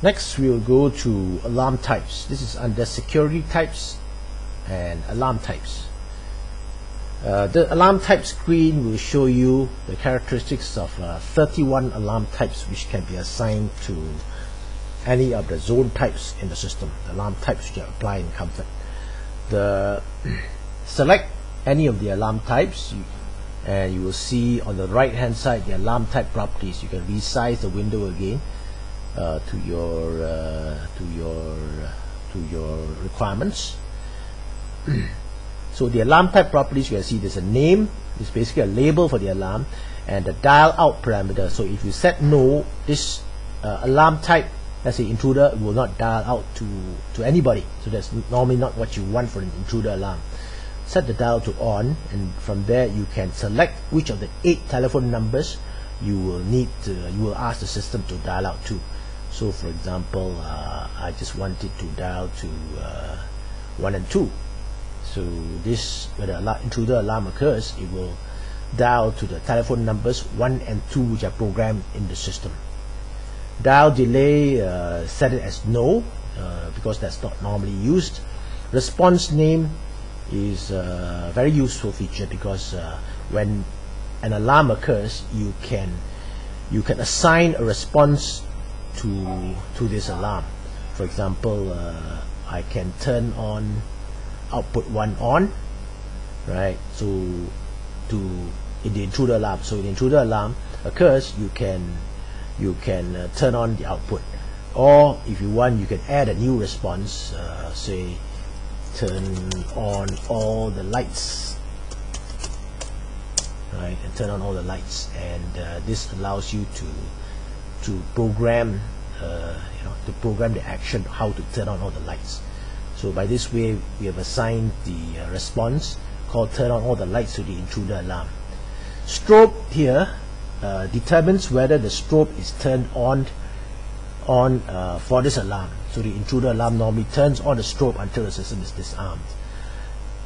Next, we will go to alarm types. This is under security types and alarm types. Uh, the alarm type screen will show you the characteristics of uh, 31 alarm types which can be assigned to any of the zone types in the system, the alarm types which are apply in comfort. The select any of the alarm types and you will see on the right hand side the alarm type properties. You can resize the window again uh, to your uh, to your to your requirements. so the alarm type properties you can see there's a name, it's basically a label for the alarm, and the dial out parameter. So if you set no, this uh, alarm type, let's say intruder, will not dial out to to anybody. So that's normally not what you want for an intruder alarm. Set the dial to on, and from there you can select which of the eight telephone numbers you will need to, you will ask the system to dial out to so for example uh, I just wanted to dial to uh, 1 and 2 so this when the intruder alarm occurs it will dial to the telephone numbers 1 and 2 which are programmed in the system. Dial delay uh, set it as no uh, because that's not normally used. Response name is a very useful feature because uh, when an alarm occurs you can you can assign a response to to this alarm. For example uh, I can turn on output 1 on right? So to in the intruder alarm. So in the intruder alarm occurs you can you can uh, turn on the output. Or if you want you can add a new response uh, say turn on all the lights. Right? And turn on all the lights. And uh, this allows you to to program uh, you know to program the action how to turn on all the lights. So by this way we have assigned the uh, response called turn on all the lights to the intruder alarm. Strobe here uh, determines whether the strobe is turned on on uh, for this alarm. So the intruder alarm normally turns on the strobe until the system is disarmed.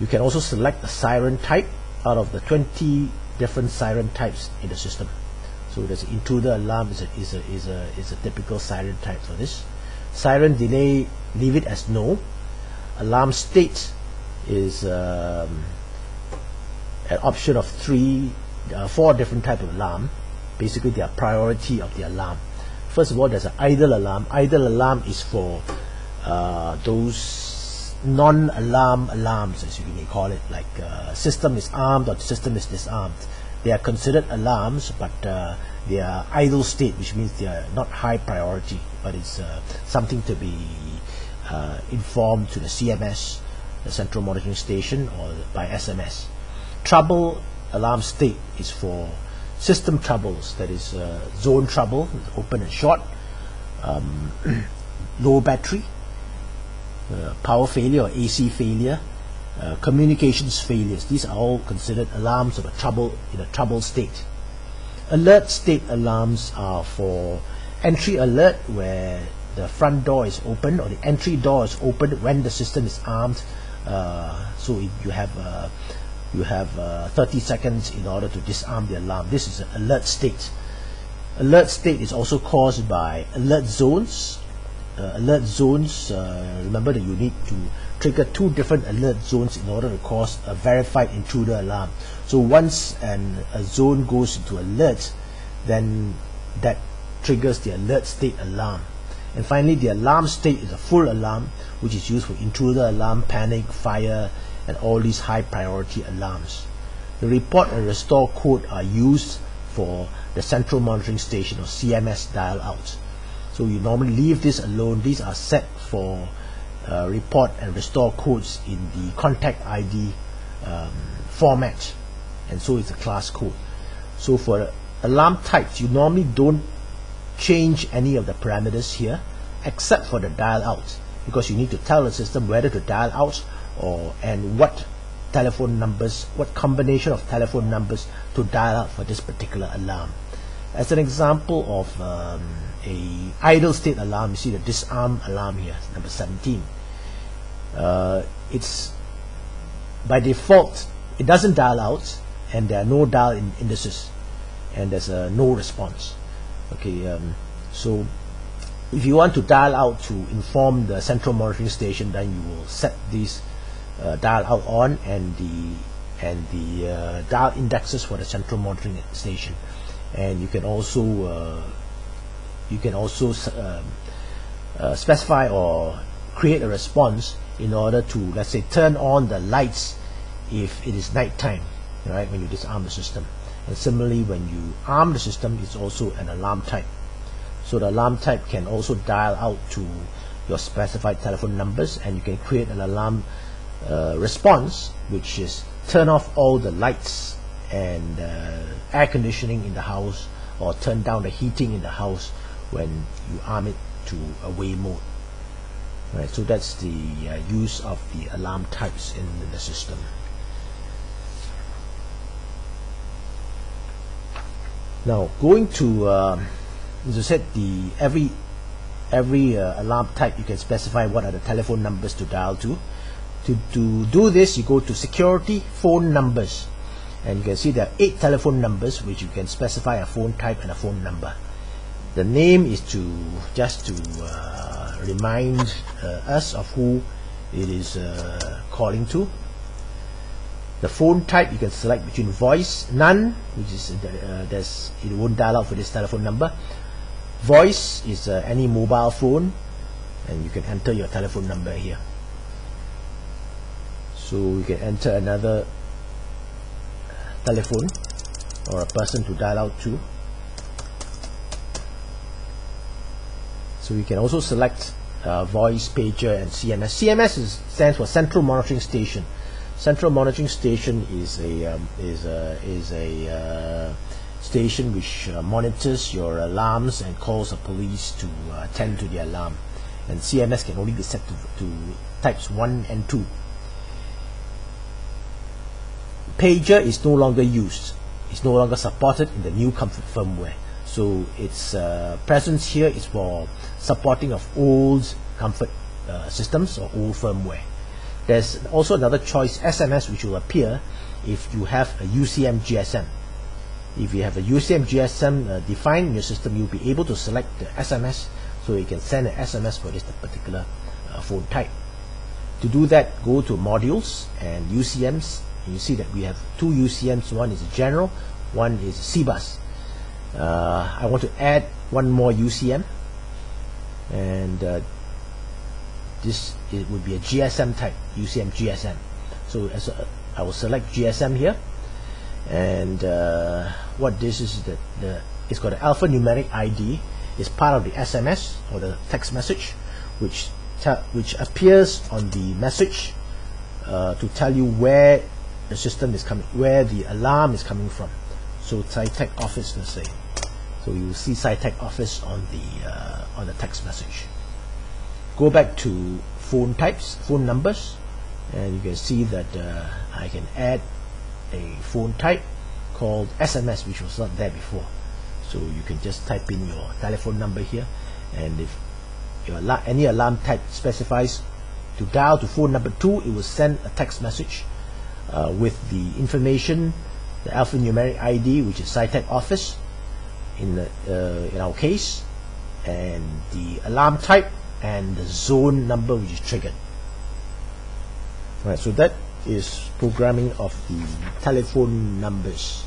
You can also select a siren type out of the 20 different siren types in the system so there's intruder alarm is a, is a, is a, is a typical siren type for this. Siren delay, leave it as no. Alarm state is um, an option of three, uh, four different type of alarm. Basically, they are priority of the alarm. First of all, there's an idle alarm. Idle alarm is for uh, those non-alarm alarms, as you may call it, like uh, system is armed or system is disarmed they are considered alarms but uh, they are idle state which means they are not high priority but it's uh, something to be uh, informed to the CMS the central monitoring station or by SMS trouble alarm state is for system troubles that is uh, zone trouble open and short um, low battery uh, power failure or AC failure uh, communications failures. These are all considered alarms of a trouble in a troubled state. Alert state alarms are for entry alert where the front door is open or the entry door is open when the system is armed. Uh, so you have uh, you have uh, 30 seconds in order to disarm the alarm. This is an alert state. Alert state is also caused by alert zones. Uh, alert zones, uh, remember that you need to trigger two different alert zones in order to cause a verified intruder alarm. So once an, a zone goes into alert, then that triggers the alert state alarm. And finally, the alarm state is a full alarm, which is used for intruder alarm, panic, fire, and all these high priority alarms. The report and restore code are used for the central monitoring station or CMS dial out. So you normally leave this alone. These are set for uh, report and restore codes in the contact ID um, format. And so it's a class code. So for alarm types you normally don't change any of the parameters here except for the dial out because you need to tell the system whether to dial out or and what telephone numbers what combination of telephone numbers to dial out for this particular alarm. As an example of um, a idle state alarm. You see the disarm alarm here number 17 uh, it's by default it doesn't dial out and there are no dial in indices and there's a no response. Okay um, so if you want to dial out to inform the central monitoring station then you will set this uh, dial out on and the and the uh, dial indexes for the central monitoring station. And you can also uh, you can also um, uh, specify or create a response in order to let's say turn on the lights if it is night time right when you disarm the system. And similarly when you arm the system it's also an alarm type. So the alarm type can also dial out to your specified telephone numbers and you can create an alarm uh, response which is turn off all the lights and uh, air conditioning in the house or turn down the heating in the house when you arm it to away mode. Right so that's the uh, use of the alarm types in the system. Now going to uh, as I said the every every uh, alarm type you can specify what are the telephone numbers to dial to. To, to do this you go to security phone numbers. And you can see there are eight telephone numbers which you can specify a phone type and a phone number the name is to just to uh, remind uh, us of who it is uh, calling to. The phone type you can select between voice none which is uh, there's it won't dial out for this telephone number. Voice is any mobile phone and you can enter your telephone number here. So you can enter another telephone or a person to dial out to so you can also select uh, voice pager and CMS CMS is, stands for central monitoring station. Central monitoring station is a um, is a is a uh, station which uh, monitors your alarms and calls the police to uh, attend to the alarm. And CMS can only be set to, to types 1 and 2 pager is no longer used. It's no longer supported in the new comfort firmware so its uh, presence here is for supporting of old comfort uh, systems or old firmware. There's also another choice SMS which will appear if you have a UCM GSM if you have a UCM GSM uh, defined in your system you'll be able to select the SMS so you can send an SMS for this particular uh, phone type. To do that go to modules and UCMs And you see that we have two UCMs one is general one is CBUS uh, I want to add one more UCM and uh, this it would be a GSM type UCM GSM so as a, I will select GSM here. And uh, what this is that the it's got an alphanumeric ID it's part of the SMS or the text message which which appears on the message uh, to tell you where the system is coming where the alarm is coming from. So Cytech office let's say so you see Cytech office on the uh, on the text message. Go back to phone types phone numbers and you can see that uh, I can add a phone type called SMS which was not there before. So you can just type in your telephone number here and if your any alarm type specifies to dial to phone number 2 it will send a text message uh, with the information, the alphanumeric ID, which is Cytech office in, the, uh, in our case, and the alarm type and the zone number which is triggered. Right, so that is programming of the telephone numbers.